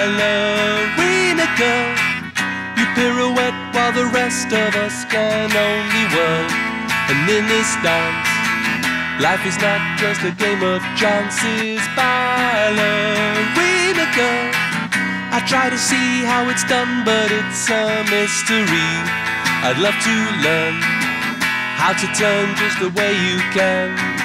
ballerina girl. You pirouette while the rest of us can only whirl. And in this dance, life is not just a game of chances. Ballerina girl. I try to see how it's done, but it's a mystery. I'd love to learn how to turn just the way you can.